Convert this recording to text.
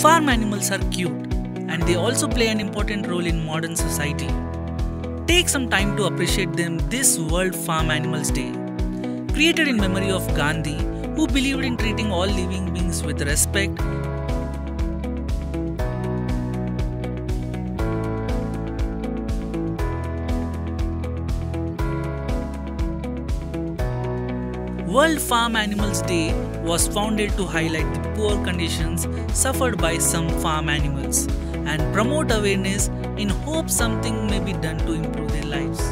Farm animals are cute and they also play an important role in modern society. Take some time to appreciate them this World Farm Animals Day. Created in memory of Gandhi, who believed in treating all living beings with respect World Farm Animals Day was founded to highlight the poor conditions suffered by some farm animals and promote awareness in hope something may be done to improve their lives.